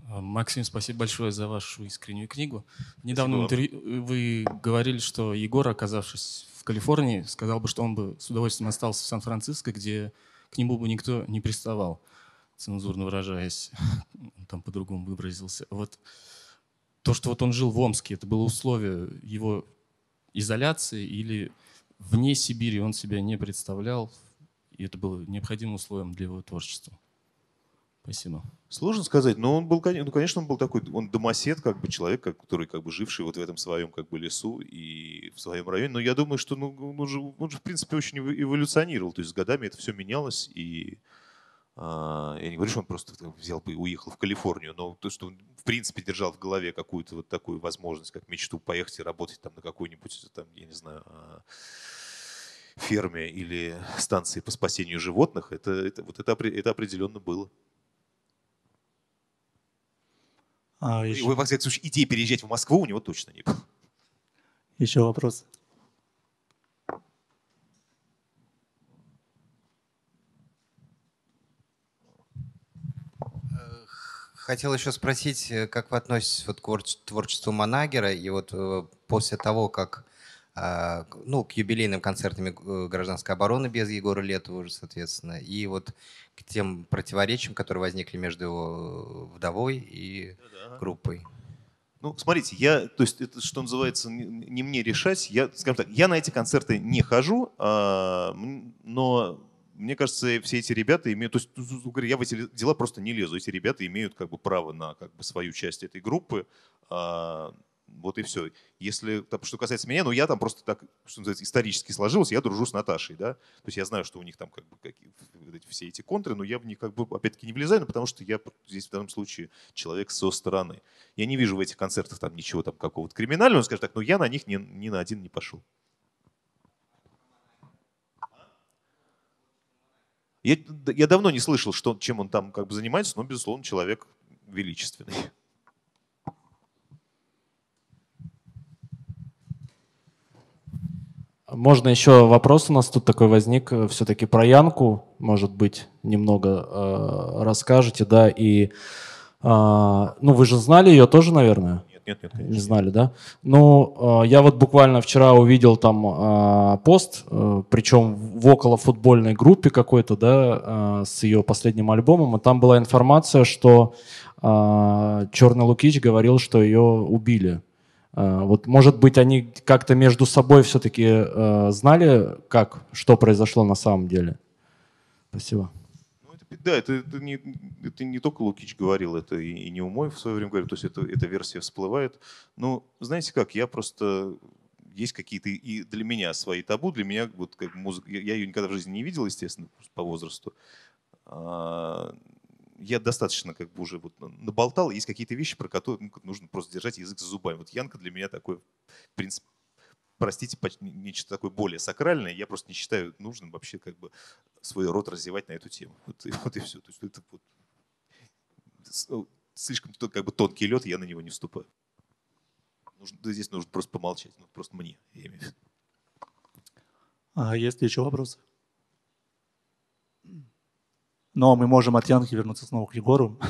Максим, спасибо большое за вашу искреннюю книгу. Вам. интервью вы говорили, что Егор, оказавшись в Калифорнии, сказал бы, что он бы с удовольствием остался в Сан-Франциско, где к нему бы никто не приставал, цензурно выражаясь, Он там по-другому выразился. Вот то, что вот он жил в Омске, это было условие его изоляции или вне Сибири он себя не представлял, и это было необходимым условием для его творчества. Спасибо. Сложно сказать, но он был, ну, конечно, он был такой, он домосед, как бы человек, который как бы живший вот в этом своем как бы лесу и в своем районе. Но я думаю, что ну, он, же, он же, в принципе, очень эво- эволюционировал. То есть с годами это все менялось. И а, я не говорю, что он просто взял бы и уехал в Калифорнию, но то, что он, в принципе, держал в голове какую-то вот такую возможность, как мечту поехать и работать там на какой-нибудь, там, я не знаю, а, ферме или станции по спасению животных, это, это, вот это, это определенно было. А, еще... Его, во всяком случае, идеи переезжать в Москву у него точно не было. Еще вопрос. Э, хотел еще спросить, э, как вы относитесь вот к творчеству Манагера, и вот э, после того, как ну, к юбилейным концертам э, гражданской обороны без Егора Летова уже, соответственно, и вот к тем противоречиям, которые возникли между его э, вдовой и группой. Ну, смотрите, я, то есть это, что называется, не, не мне решать. Я, скажем так, я на эти концерты не хожу, а, но мне кажется, все эти ребята имеют, то есть, ну, ну, я в эти дела просто не лезу. Эти ребята имеют как бы право на как бы свою часть этой группы. а, вот и все. Если, там, что касается меня, ну я там просто так, что называется, исторически сложилось, я дружу с Наташей, да. То есть я знаю, что у них там как бы какие, все эти контры, но я в них как бы опять-таки не влезаю, ну, потому что я здесь в данном случае человек со стороны. Я не вижу в этих концертах там ничего там какого-то криминального, скажем так, но я на них ни, ни на один не пошел. Я, я давно не слышал, что, чем он там как бы занимается, но, безусловно, человек величественный. Можно еще вопрос у нас тут такой возник, все-таки про Янку, может быть, немного э, расскажете, да, и, э, ну, вы же знали ее тоже, наверное? Нет, нет, нет, Не конечно. знали, да? Ну, э, я вот буквально вчера увидел там э, пост, э, причем в околофутбольной группе какой-то, да, э, с ее последним альбомом, и там была информация, что э, Черный Лукич говорил, что ее убили. Э, Вот, может быть, они как-то между собой все-таки э, знали, как, что произошло на самом деле? Спасибо. Ну, это, да, это, это, не, это не только Лукич говорил, это и, и не Умой в свое время говорил, то есть это, эта версия всплывает. Ну, знаете как, я просто... Есть какие-то и для меня свои табу, для меня вот как музыка, я, ее никогда в жизни не видел, естественно, по возрасту. А, я достаточно как бы уже вот наболтал, есть какие-то вещи, про которые ну, нужно просто держать язык за зубами. Вот Янка для меня такой, в принципе, простите, нечто такое более сакральное, я просто не считаю нужным вообще как бы свой рот развивать на эту тему. Вот, и, вот и все. То есть это вот слишком как бы тонкий лед, я на него не вступаю. Нужно, здесь нужно просто помолчать, ну, просто мне. я имею в виду. А есть еще вопросы? Но мы можем от Янки вернуться снова к Егору.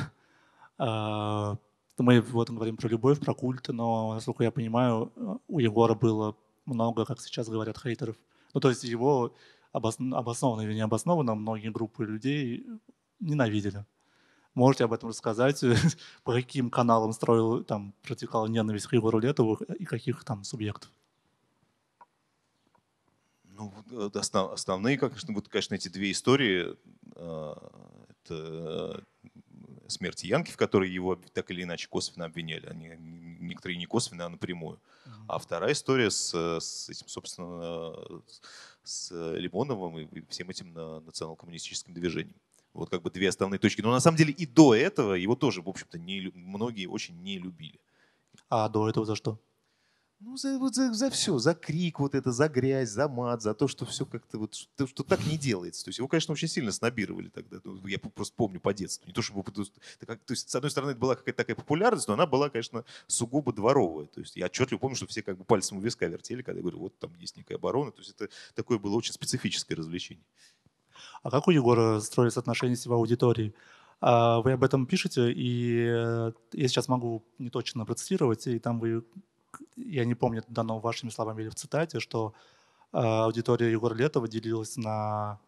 А, Мы вот говорим про любовь, про культ, но, насколько я понимаю, у Егора было много, как сейчас говорят, хейтеров. Ну, то есть его обос- обоснованно или необоснованно многие группы людей ненавидели. Можете об этом рассказать? По каким каналам строил, там, протекала ненависть к Егору Летову и каких там субъектов? Ну, э, основ- основные, конечно, вот, конечно, эти две истории. э, Это э, смерть Янки, в которой его так или иначе косвенно обвиняли. Они, н- некоторые не косвенно, а напрямую. А вторая история с, с этим, собственно, с Лимоновым и всем этим на- национал-коммунистическим движением. Вот как бы две основные точки. Но на самом деле и до этого его тоже, в общем-то, не, многие очень не любили. А до этого за что? Ну, за, вот за, за все, за крик вот это, за грязь, за мат, за то, что все как-то вот, что, что так не делается. То есть его, конечно, очень сильно снобировали тогда. Ну, Я просто помню по детству. Не то, чтобы... То есть, с одной стороны, это была какая-то такая популярность, но она была, конечно, сугубо дворовая. То есть я отчетливо помню, что все как бы пальцем у виска вертели, когда я говорю, вот там есть некая оборона. То есть это такое было очень специфическое развлечение. А как у Егора строятся отношения с его аудиторией? А Вы об этом пишете, и э, я сейчас могу не точно процитировать, и там вы, я не помню, дано вашими словами или в цитате, что э, аудитория Егора Летова делилась на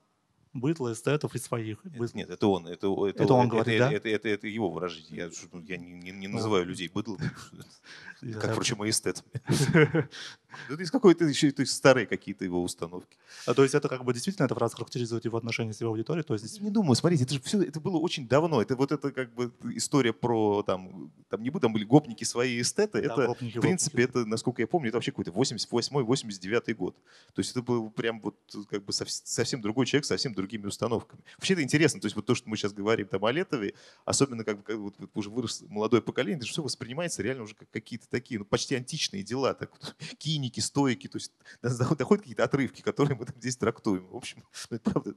быдло, эстетов и своих. Вы- Это- нет, это он. Это, это, Это он это- говорит, это, да? это, это- это его выражение. Я, ну, я не, не- не Ну, называю людей быдлом, как, впрочем, и эстетами. Это из какой-то еще то есть старые какие-то его установки. А, То есть это как бы действительно эта фраза характеризует его отношения с его аудиторией? То есть Не думаю, смотрите, это же все, это было очень давно. Это вот это как бы история про там, там не буду, там были гопники свои эстеты. Да, это, гопники, в принципе, гопники. это, насколько я помню, это вообще какой-то 88-89 год. То есть это был прям вот как бы сов- совсем другой человек, совсем другими установками. Вообще это интересно. То есть вот то, что мы сейчас говорим там о Летове, особенно как бы как вот, уже вырос молодое поколение, это же все воспринимается реально уже как какие-то такие, ну, почти античные дела. Так вот, киники, стойки, то есть доходят какие-то отрывки, которые мы там здесь трактуем. В общем, ну, это правда.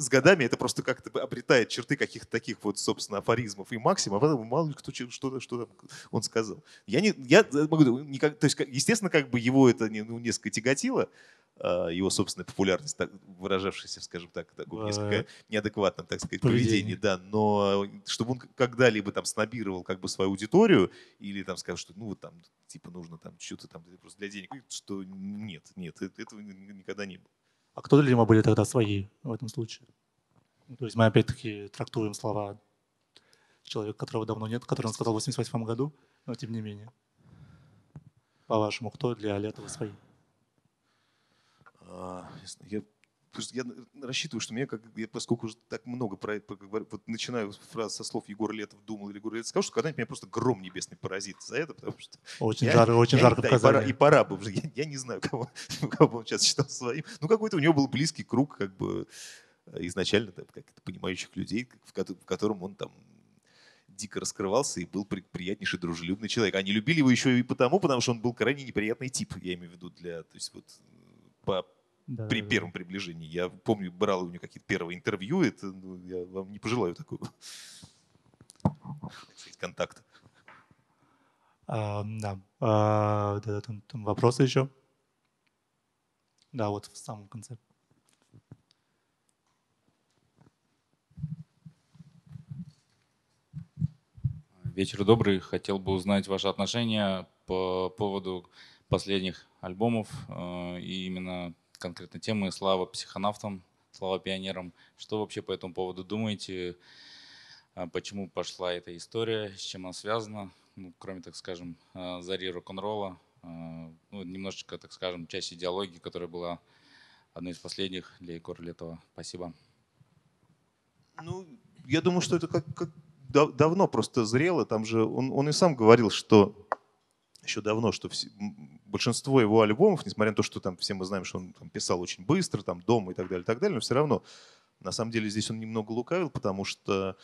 С годами это просто как-то обретает черты каких-то таких вот, собственно, афоризмов и максимов, а потом мало ли кто че- что, там он сказал. Я не, я могу, никак, то есть, естественно, как бы его это ну, несколько тяготило, его собственная популярность, так, выражавшаяся, скажем так, таком несколько неадекватном, так сказать, поведении. да, но чтобы он когда-либо там снобировал как бы свою аудиторию или там сказал, что ну вот там типа нужно там что-то там просто для денег, что нет, нет, э- этого ни- никогда не было. А кто для него были тогда свои в этом случае? Ну, То есть мы опять-таки трактуем слова человека, которого давно нет, который он сказал в 88 году, но тем не менее. По-вашему, кто для Летова свои? А, я, я рассчитываю, что мне, как, я, поскольку уже так много про говорю, вот начинаю фразу со слов Егор Летов думал или Егор Летов сказал, что когда-нибудь меня просто гром небесный поразит за это, потому что Очень я- жарко, очень я- жарко да, и пора, и пора бы уже. Я, я не знаю, кого, кого бы он сейчас считал своим. Ну, какой-то у него был близкий круг, как бы э, изначально там, как понимающих людей, в, кото- в котором он там дико раскрывался и был при- приятнейший, дружелюбный человек. Они любили его еще и потому, потому что он был крайне неприятный тип, я имею в виду, для, то есть вот э, по Да, при да, да. первом приближении. Я помню, брал у него какие-то первые интервью, это ну, я вам не пожелаю такого контакта. А, да. А, да, там, там вопросы еще? Да, вот в самом конце. Вечер добрый. Хотел бы узнать ваши отношения по поводу последних альбомов э, и именно конкретно темы «Слава психонавтам», «Слава пионерам». Что вообще по этому поводу думаете? А Почему пошла эта история? С чем она связана? Ну, кроме, так скажем, э, зари рок-н-ролла. э, Ну, немножечко, так скажем, часть идеологии, которая была одной из последних для Егора Летова. Спасибо. Ну, я думаю, что это как, как дав- давно просто зрело. Там же он, он и сам говорил, что еще давно, что все- большинство его альбомов, несмотря на то, что там все мы знаем, что он там, писал очень быстро, там дома и так далее, и так далее, но все равно на самом деле здесь он немного лукавил, потому что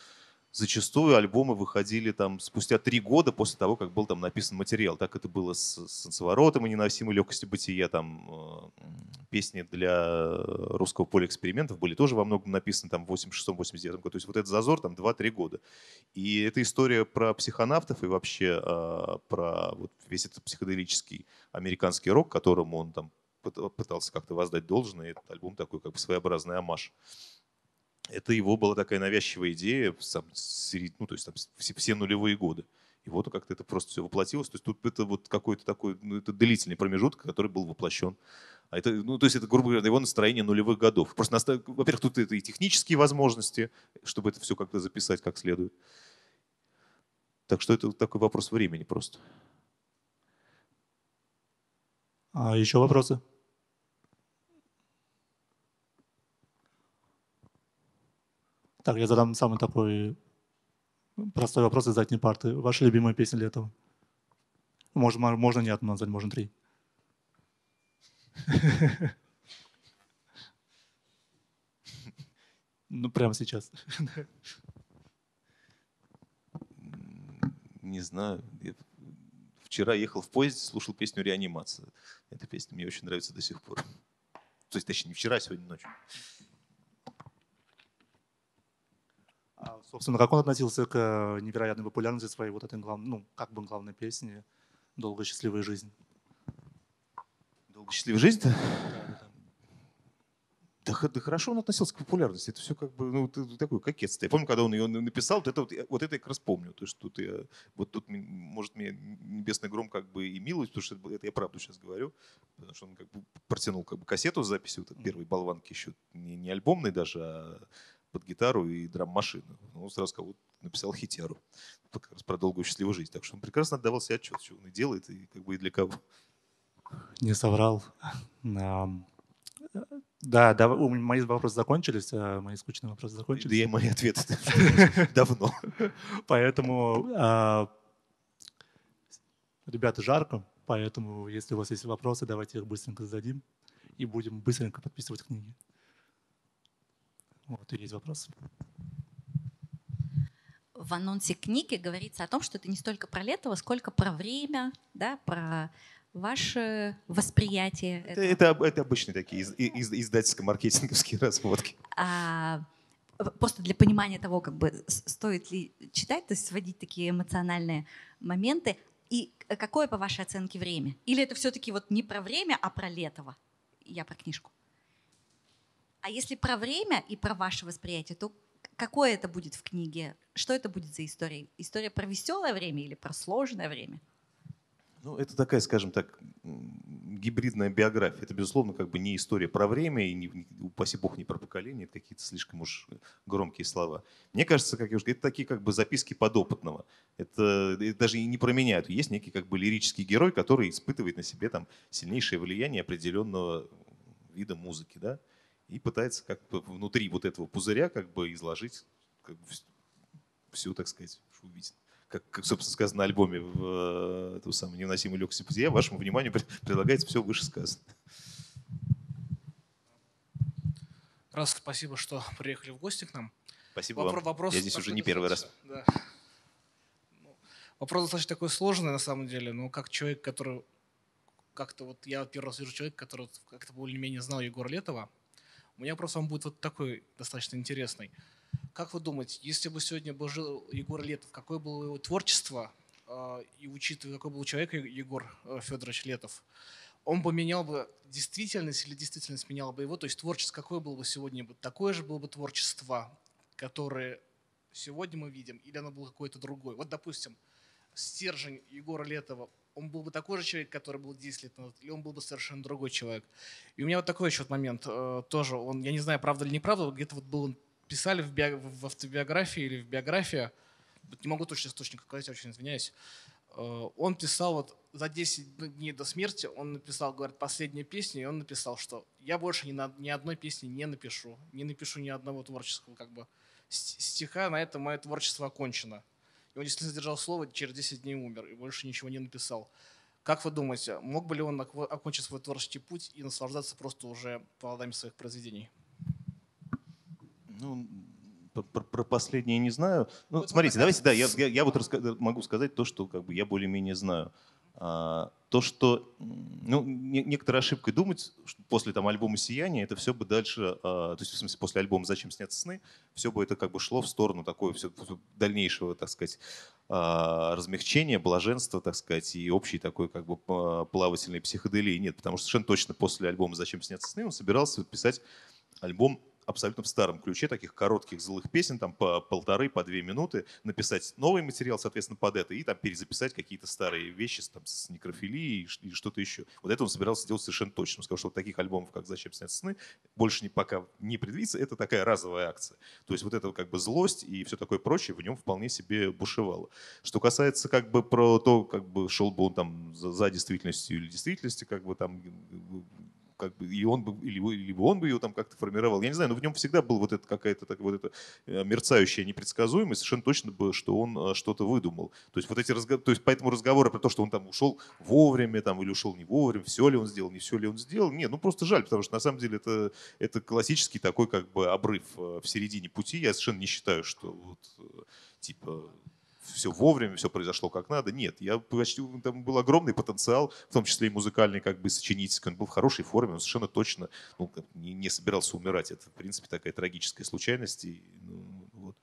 зачастую альбомы выходили там спустя три года после того, как был там написан материал. Так это было с «Солнцеворотом» и «Неносимой легкости бытия». Там э, песни для русского поля экспериментов были тоже во многом написаны там в 86-89 году. То есть вот этот зазор там 2-3 года. И эта история про психонавтов и вообще э, про вот весь этот психоделический американский рок, которому он там пыт- пытался как-то воздать должное. Этот альбом такой как бы своеобразный амаш это его была такая навязчивая идея, сам, ну, то есть там все, все нулевые годы. И вот как-то это просто все воплотилось. То есть тут это вот какой-то такой, ну, это длительный промежуток, который был воплощен. А это, ну, то есть это, грубо говоря, его настроение нулевых годов. Просто, во-первых, тут это и технические возможности, чтобы это все как-то записать как следует. Так что это такой вопрос времени просто. А еще вопросы? Так, я задам самый такой простой вопрос из задней парты. Ваши любимые песни летого? Можно, можно не одну назвать, можно три. Ну, прямо сейчас. Не знаю. Вчера ехал в поезде, слушал песню «Реанимация». Эта песня мне очень нравится до сих пор. То есть, точнее, не вчера, а сегодня ночью. Собственно, как он относился к э, невероятной популярности своей вот этой главной, ну, как бы главной песни «Долгая счастливая жизнь»? Долго счастливая жизнь-то? Да, х- да хорошо он относился к популярности. Это все как бы ну, такое кокетство. Я помню, когда он ее написал, вот это, вот, вот это я как раз помню. То есть тут я, вот тут, может, меня небесный гром как бы и милует, потому что это, я правду сейчас говорю. Потому что он как бы протянул как бы кассету с записью, вот, первой болванки еще, не, не альбомной даже, а под гитару и драм-машину. Он сразу сказал, вот, написал хитеру. Вот Как раз про долгую счастливую жизнь. Так что он прекрасно отдавал себе отчет, что он и делает, и как бы и для кого. Не соврал. Да, да, мои вопросы закончились, а мои скучные вопросы Да закончились. я мои ответы давно. Поэтому, а, ребята, жарко, поэтому, если у вас есть вопросы, давайте их быстренько зададим и будем быстренько подписывать книги. Вот, и есть вопросы. В анонсе книги говорится о том, что это не столько про Летова, сколько про время, да, про ваше восприятие. Это, этого. это, это обычные такие из- из- издательско-маркетинговские разводки. А, просто для понимания того, как бы стоит ли читать, то есть сводить такие эмоциональные моменты. И какое, по вашей оценке, время? Или это все-таки вот не про время, а про Летова? я про книжку. А если про время и про ваше восприятие, то какое это будет в книге? Что это будет за история? История про веселое время или про сложное время? Ну, это такая, скажем так, гибридная биография. Это, безусловно, как бы не история про время и, не, упаси бог, не про поколение. Это какие-то слишком уж громкие слова. Мне кажется, как я уже говорю, это такие как бы записки подопытного. Это, это даже и не про меня. Есть некий как бы лирический герой, который испытывает на себе там сильнейшее влияние определенного вида музыки, да, и пытается как бы внутри вот этого пузыря как бы изложить как бы всю, так сказать, шоу-бизнес как, как, собственно, сказано на альбоме в эту самую невыносимую легкость бытия, вашему вниманию предлагается все вышесказанное. Раз, спасибо, что приехали в гости к нам. Спасибо Вопро- вам. Вопрос Я здесь уже не первый раз. Да. Ну, вопрос достаточно такой сложный на самом деле, но как человек, который как-то вот я первый раз вижу человека, который как-то более-менее знал Егора Летова, у меня вопрос вам будет вот такой достаточно интересный. Как вы думаете, если бы сегодня был жил Егор Летов, какое было его творчество, а, и учитывая, какой был человек Егор э, Федорович Летов, он бы менял бы действительность или действительность меняла бы его, то есть творчество какое было бы сегодня, такое же было бы творчество, которое сегодня мы видим, или оно было какое-то другое. Вот, допустим, стержень Егора Летова, он был бы такой же человек, который был 10 лет назад, или он был бы совершенно другой человек. И у меня вот такой еще вот момент э, тоже, он, я не знаю, правда или неправда, где-то вот был писали в, био, в автобиографии или в биографии, не могу точно источник сказать, очень извиняюсь, э, он писал вот за 10 дней до смерти, он написал, говорит, последнюю песню, и он написал, что я больше ни, на, ни одной песни не напишу, не напишу ни одного творческого как бы стиха, на этом мое творчество окончено. И он действительно сдержал слово, через 10 дней умер, и больше ничего не написал. Как вы думаете, мог бы ли он окончить свой творческий путь и наслаждаться просто уже плодами своих произведений? Ну, про, про последнее не знаю. Ну, вот смотрите, давайте, да, я, я, я вот раска- могу сказать то, что как бы я более-менее знаю. А, то, что ну, не, некоторой ошибкой думать, что после там альбома «Сияние» это все бы дальше, а, то есть в смысле после альбома «Зачем снятся сны», все бы это как бы шло в сторону такой все, дальнейшего, так сказать, а, размягчения, блаженства, так сказать, и общей такой как бы плавательной психоделии. Нет, потому что совершенно точно после альбома «Зачем снятся сны» он собирался писать альбом абсолютно в старом ключе, таких коротких злых песен, там по полторы, по две минуты, написать новый материал, соответственно, под это, и там перезаписать какие-то старые вещи там, с некрофилией или что-то еще. Вот это он собирался делать совершенно точно. Он сказал, что вот таких альбомов, как «Зачем снять сны», больше не, пока не предвидится. Это такая разовая акция. То есть вот эта как бы злость и все такое прочее в нем вполне себе бушевало. Что касается как бы про то, как бы шел бы он там за, за действительностью или действительностью, как бы там как бы, и он бы, или, либо он бы ее там как-то формировал. Я не знаю, но в нем всегда был вот это какая-то так, вот эта э, мерцающая непредсказуемость, совершенно точно бы, что он э, что-то выдумал. То есть вот эти разговоры, то есть поэтому разговоры про то, что он там ушел вовремя там, или ушел не вовремя, все ли он сделал, не все ли он сделал, нет, ну просто жаль, потому что на самом деле это, это классический такой как бы обрыв э, в середине пути. Я совершенно не считаю, что вот типа все вовремя, все произошло как надо. Нет, я почти, там был огромный потенциал, в том числе и музыкальный, как бы сочинительский. Он был в хорошей форме, он совершенно точно ну, не, не собирался умирать. Это, в принципе, такая трагическая случайность. И, ну,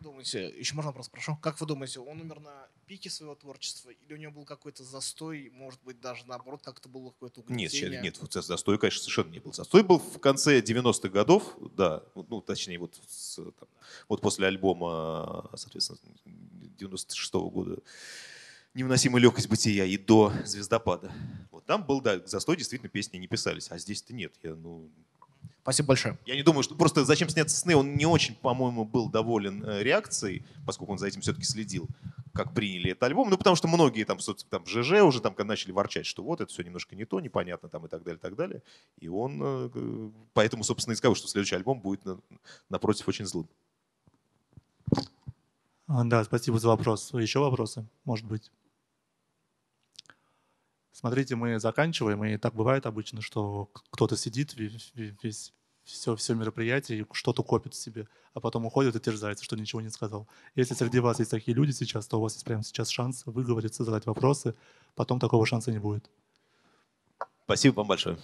вы думаете, еще можно вопрос прошу, как вы думаете, он умер на пике своего творчества или у него был какой-то застой, может быть, даже наоборот, как-то было какое-то угнетение? Нет, нет, вот застой, конечно, совершенно не был. Застой был в конце 90-х годов, да, ну, точнее, вот, с, там, вот после альбома, соответственно, 96-го года невыносимая легкость бытия и до звездопада. Вот там был, да, застой, действительно, песни не писались, а здесь-то нет. Я, ну, Спасибо большое. Я не думаю, что просто зачем сняться сны, он не очень, по-моему, был доволен э, реакцией, поскольку он за этим все-таки следил, как приняли этот альбом. Ну, потому что многие там, там в ЖЖ уже там начали ворчать, что вот это все немножко не то, непонятно там и так далее, и так далее. И он э, поэтому, собственно, и сказал, что следующий альбом будет напротив очень злым. А, да, спасибо за вопрос. Еще вопросы, может быть? Смотрите, мы заканчиваем, и так бывает обычно, что кто-то сидит весь, весь все, все мероприятие и что-то копит в себе, а потом уходит и терзается, что ничего не сказал. Если среди вас есть такие люди сейчас, то у вас есть прямо сейчас шанс выговориться, задать вопросы, потом такого шанса не будет. Спасибо вам большое.